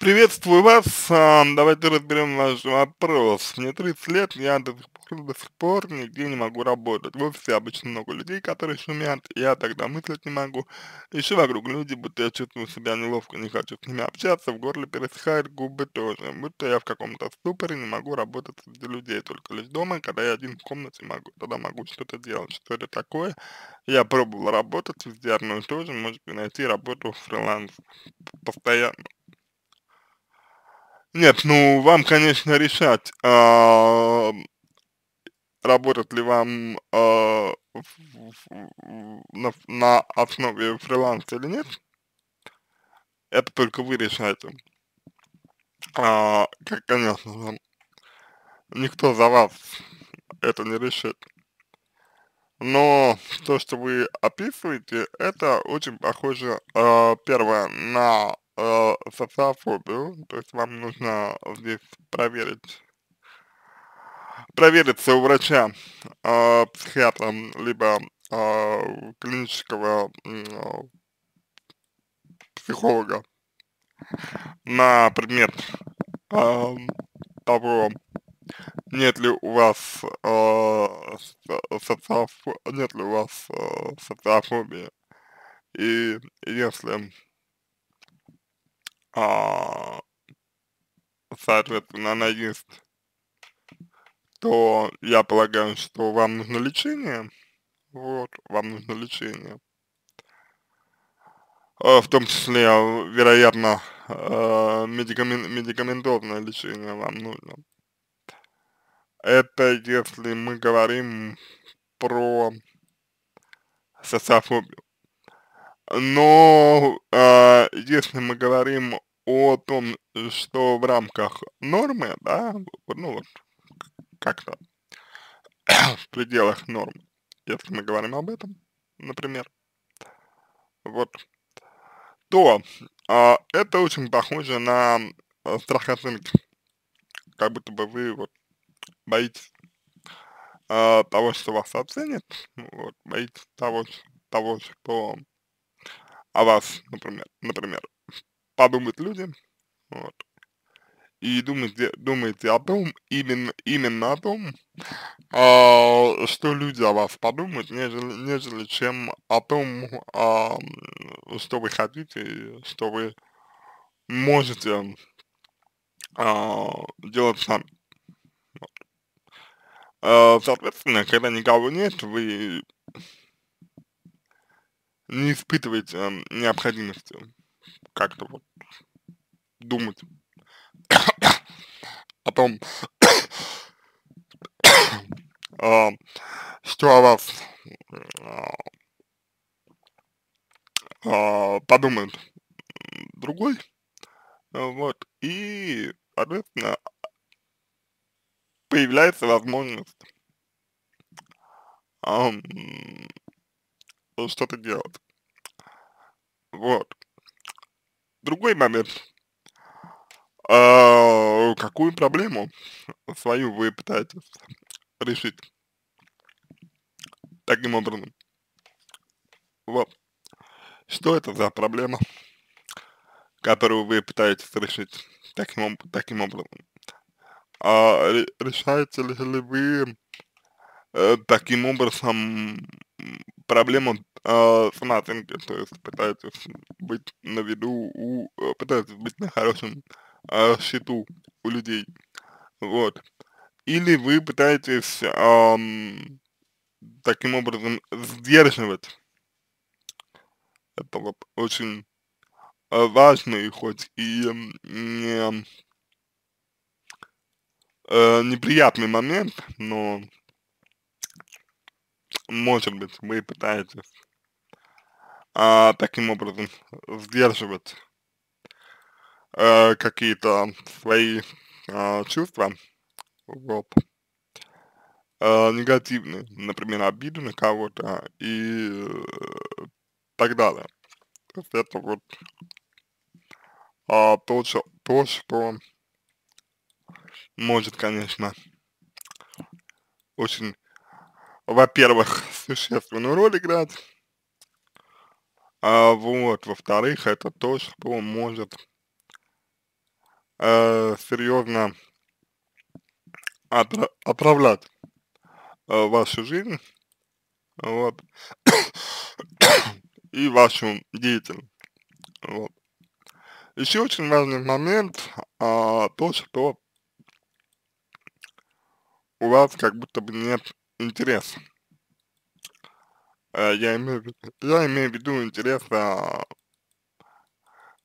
Приветствую вас, а, давайте разберем ваш вопрос. Мне 30 лет, я до сих пор, до сих пор нигде не могу работать. В офисе обычно много людей, которые шумят, я тогда мыслить не могу. Еще вокруг люди, будто я чувствую себя неловко, не хочу с ними общаться, в горле пересыхает, губы тоже. Будто я в каком-то ступоре, не могу работать среди людей, только лишь дома, когда я один в комнате могу, тогда могу что-то делать. Что это такое? Я пробовал работать везде одно и то же, может быть найти работу фриланс постоянно. Нет, ну вам, конечно, решать, а, работать ли вам а, на, на основе фриланса или нет. Это только вы решаете. А, конечно же, никто за вас это не решит. Но то, что вы описываете, это очень похоже, э, первое, на э, социофобию, то есть вам нужно здесь проверить, провериться у врача, э, психиатра, либо э, клинического э, психолога на предмет э, того, нет ли у вас э, социоф... нет ли у вас э, социофобии, и если а, соответственно, она есть, то я полагаю, что вам нужно лечение, вот, вам нужно лечение, а, в том числе, вероятно, а, медикамен, медикаментозное лечение вам нужно. Это если мы говорим про социофобию. Но э, если мы говорим о том, что в рамках нормы, да, ну вот, как-то в пределах нормы, если мы говорим об этом, например, вот, то э, это очень похоже на э, страх оценки, как будто бы вы вот боитесь того, что вас оценят, вот, боитесь того, того, что о вас, например, например, подумают люди, вот, и думаете, думаете о том, именно, именно о том, а, что люди о вас подумают, нежели, нежели чем о том, а, что вы хотите, что вы можете а, делать сами. А, соответственно, когда никого нет, вы не испытываете э, необходимости как-то вот думать. О том, э, что о вас э, подумает другой, вот, и, соответственно, появляется возможность что-то делать. Вот. Другой момент. А, какую проблему свою вы пытаетесь решить таким образом? Вот. Что это за проблема, которую вы пытаетесь решить таким, таким образом? А решаете ли вы э, таким образом проблему э, самооценки, то есть пытаетесь быть на виду, у, э, пытаетесь быть на хорошем э, счету у людей, вот. Или вы пытаетесь э, таким образом сдерживать, это вот очень важный, хоть и не, э, неприятный момент, но может быть, вы пытаетесь а, таким образом сдерживать а, какие-то свои а, чувства, вот, а, негативные, например, обиду на кого-то и э, так далее. То есть это вот а, то, что, то, что может, конечно, очень во-первых, существенную роль играть, а вот, во-вторых, это то, что может э, серьезно отра отравлять э, вашу жизнь, вот, и вашу деятельность, вот. Еще очень важный момент, а, то, что у вас как будто бы нет интереса. Э, я имею в виду, я имею в виду интереса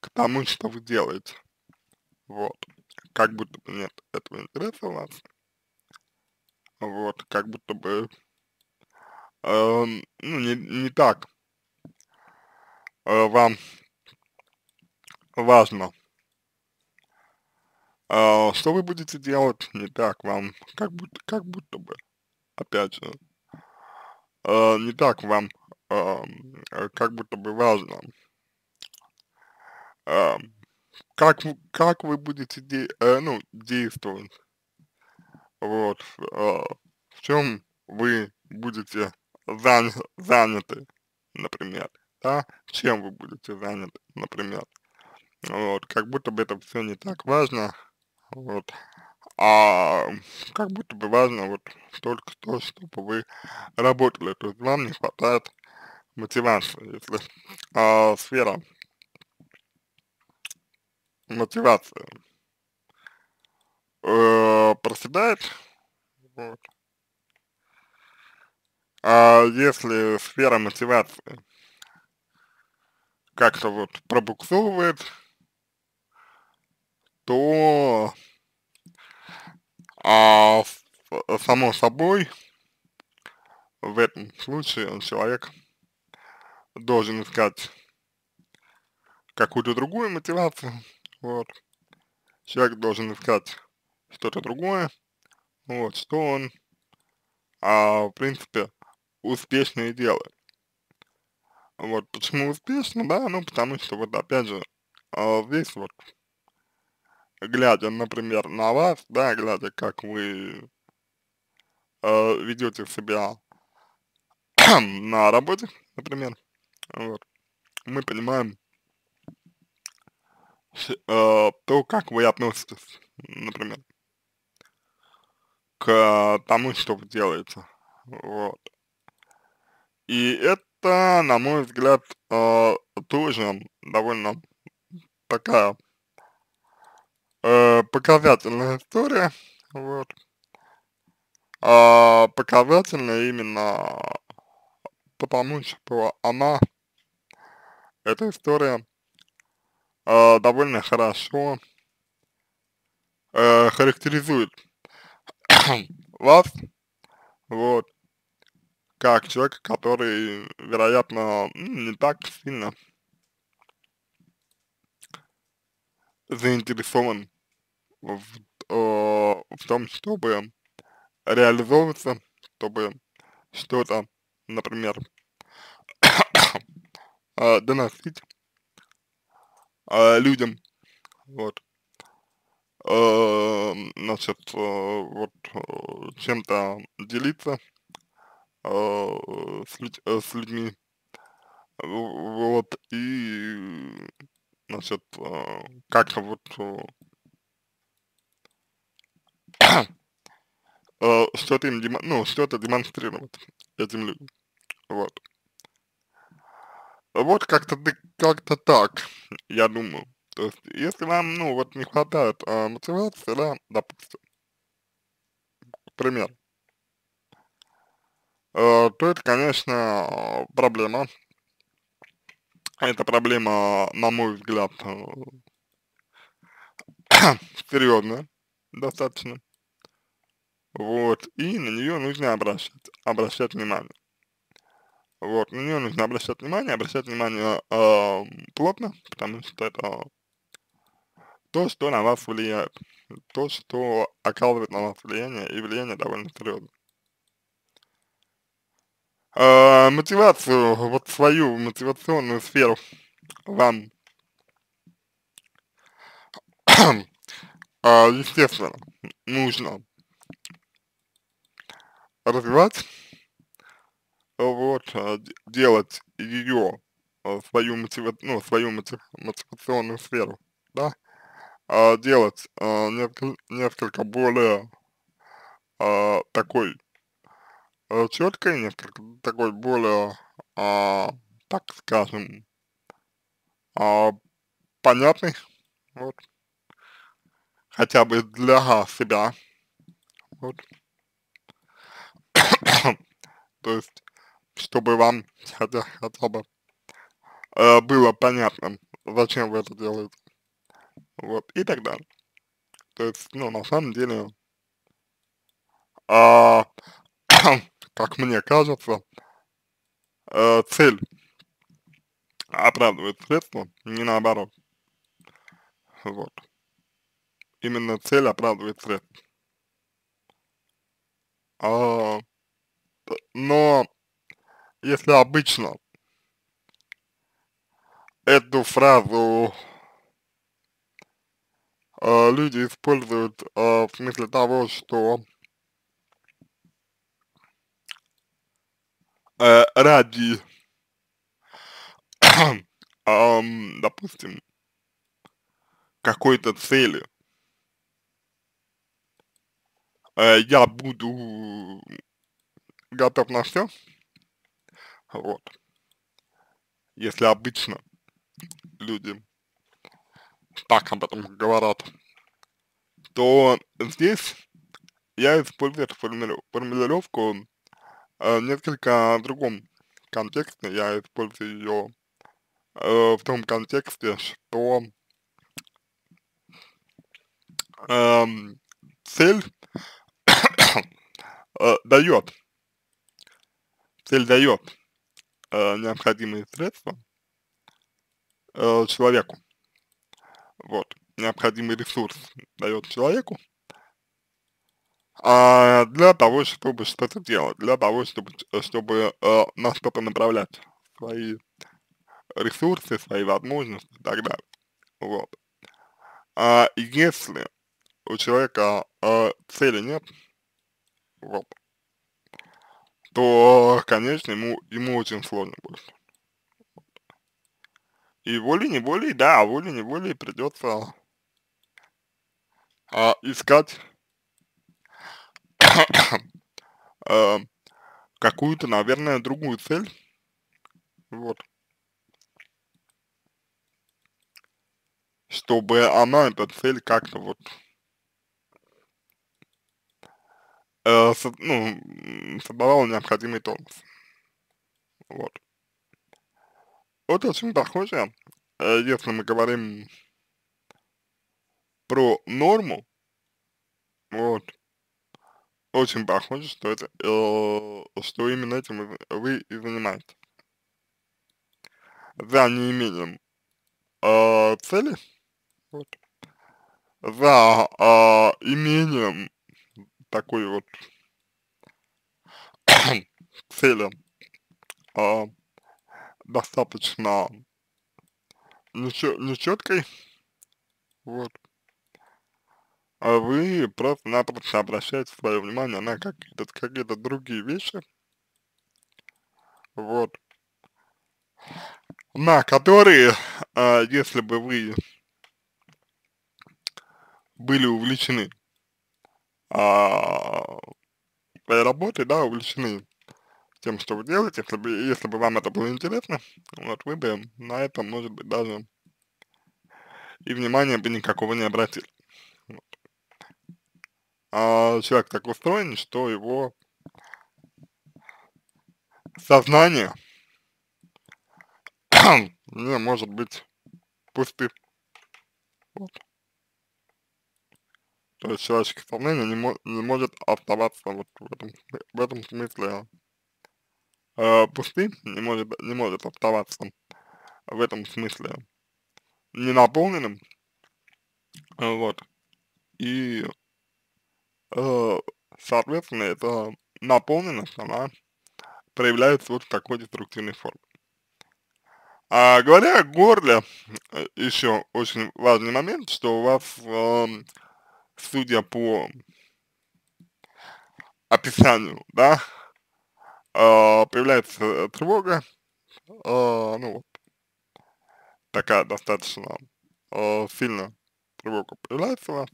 к тому, что вы делаете. Вот. Как будто бы нет этого интереса у вас. Вот, как будто бы, э, ну, не, не так э, вам важно, э, что вы будете делать, не так вам, как будто, как будто бы, опять же, э, не так вам, э, как будто бы важно, э, как, как вы будете де э, ну, действовать, вот, э, в чем вы будете заня заняты, например, да, чем вы будете заняты, например, вот, как будто бы это все не так важно, вот, а как будто бы важно вот только то, чтобы вы работали, то есть вам не хватает мотивации, если а, сфера мотивация э, проседает, вот, а если сфера мотивации как-то вот пробуксовывает, то а, само собой в этом случае человек должен искать какую-то другую мотивацию, вот. Человек должен искать что-то другое, вот, что он, а, в принципе, успешно и делает. Вот, почему успешно, да, ну, потому что, вот, опять же, а, здесь вот, глядя, например, на вас, да, глядя, как вы э, ведете себя на работе, например, вот, мы понимаем э, то, как вы относитесь, например, к тому, что вы делаете, вот. И это, на мой взгляд, э, тоже довольно такая э, показательная история, вот. А, показательная именно потому, что она, эта история, э, довольно хорошо э, характеризует вас, вот, как человека, который, вероятно, не так сильно заинтересован в, э, в том, чтобы реализовываться, чтобы что-то, например, э, доносить э, людям, вот, значит, э, вот, чем-то делиться с, с людьми, вот, и, значит, как-то вот что-то им, ну, что-то демонстрировать этим людям, вот. Вот как-то как-то так, я думаю. То есть, если вам, ну, вот не хватает э, мотивации, да, допустим, к примеру, э, то это, конечно, проблема. Это проблема, на мой взгляд, э, серьезная достаточно. Вот, и на нее нужно обращать, обращать внимание. Вот, на нее нужно обращать внимание, обращать внимание э, плотно, потому что это то, что на вас влияет, то, что оказывает на вас влияние, и влияние довольно серьезное. Э, мотивацию, вот свою мотивационную сферу вам, э, естественно, нужно развивать, вот, а, делать ее, а, свою мотива, ну, свою мотив, мотивационную сферу, да, э, делать э, несколько, более э, такой э, четкой, несколько такой более, э, так скажем, э, понятный, вот, хотя бы для себя, вот, то есть, чтобы вам хотя, хотя бы э, было понятно, зачем вы это делаете, вот, и так далее. То есть, ну, на самом деле, а, как мне кажется, э, цель оправдывает средства, не наоборот. Вот. Именно цель оправдывает средства. А, но если обычно эту фразу э, люди используют э, в смысле того, что э, ради, эм, допустим, какой-то цели э, я буду готов на все, вот, если обычно люди так об этом говорят, то здесь я использую эту формулировку э, несколько в другом контексте, я использую ее э, в том контексте, что э, цель э, дает, цель дает э, необходимые средства э, человеку, вот, необходимый ресурс дает человеку, а для того, чтобы что-то делать, для того, чтобы, чтобы э, на что-то направлять свои ресурсы, свои возможности и так далее. Вот. А если у человека э, цели нет, вот, то, конечно, ему, ему очень сложно будет. И волей-неволей, да, волей-неволей придется а, искать э, какую-то, наверное, другую цель, вот, чтобы она, эта цель, как-то вот, э, со, ну, создавала необходимый тонус, вот. Вот очень похоже, э, если мы говорим про норму, вот, очень похоже, что это, э, что именно этим вы и занимаетесь. За неимением э, цели, вот, за э, имением такой вот цели э, достаточно нечеткой, вот, а вы просто-напросто обращаете свое внимание на какие-то какие, другие вещи, вот, на которые, а, если бы вы были увлечены а, своей работой, да, увлечены тем, что вы делаете, если бы, если бы вам это было интересно, вот, вы бы на это, может быть, даже и внимания бы никакого не обратили а, человек так устроен, что его сознание не может быть пустым. Вот. То есть человеческое сознание не, мо не может оставаться вот в этом, в этом смысле э, пустым, не может, не может оставаться в этом смысле ненаполненным, вот, и э, соответственно, эта наполненность, она проявляется вот в такой деструктивной форме. А говоря о горле, э, еще очень важный момент, что у вас, э, судя по описанию, да, э, появляется тревога, э, ну вот, такая достаточно э, сильно тревога появляется у вас.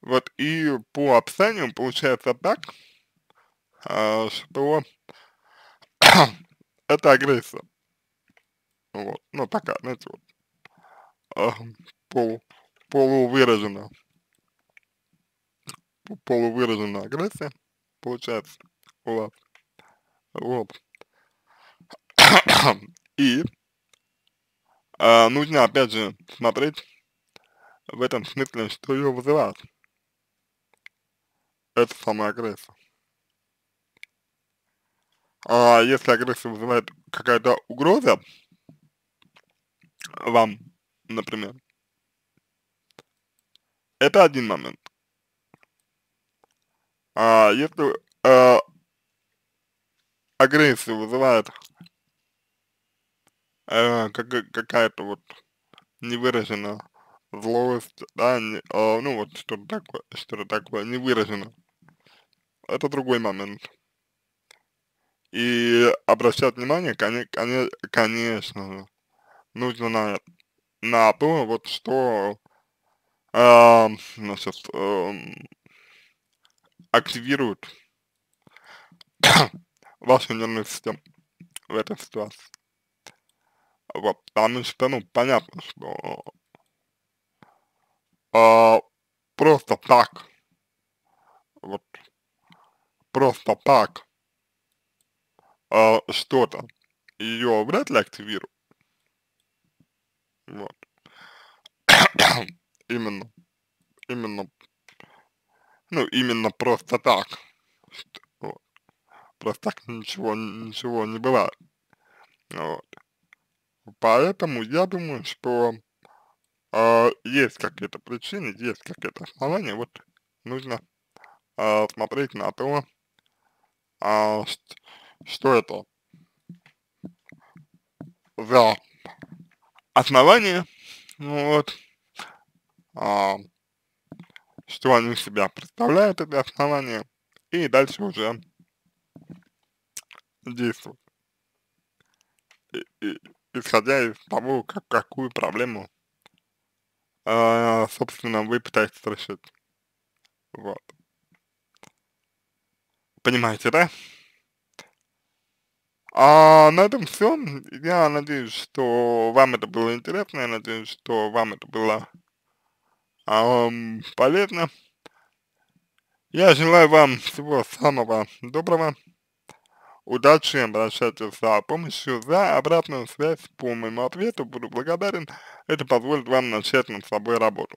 Вот, и по описанию получается так, а, что это агрессия. Вот, ну такая, знаете, вот, а, полу, полувыраженная, полувыраженная агрессия получается у вас. Вот. И а, нужно опять же смотреть в этом смысле, что ее вызывает. Это самая агрессия. А если агрессия вызывает какая-то угроза вам, например, это один момент. А если э, агрессию вызывает э, как, какая-то вот невыраженная злость, да, не, э, ну вот что-то такое, что-то такое невыраженное, это другой момент. И обращать внимание, конечно, конечно нужно на, на то, вот что э, значит, э, активирует вашу нервную систему в этой ситуации. Вот, потому что, ну, понятно, что э, просто так, вот, просто так э, что-то ее вряд ли активирует. Вот. именно, именно, ну, именно просто так. Вот. Просто так ничего, ничего не бывает. Вот. Поэтому я думаю, что э, есть какие-то причины, есть какие-то основания, вот нужно э, смотреть на то, э, что это за основание, вот, а, что они себя представляют, это основание, и дальше уже действовать. И, и, исходя из того, как, какую проблему, э, собственно, вы пытаетесь решить. Вот. Понимаете, да? А на этом все. Я надеюсь, что вам это было интересно, я надеюсь, что вам это было эм, полезно. Я желаю вам всего самого доброго. Удачи, обращайтесь за помощью, за обратную связь по моему ответу, буду благодарен. Это позволит вам начать над собой работу.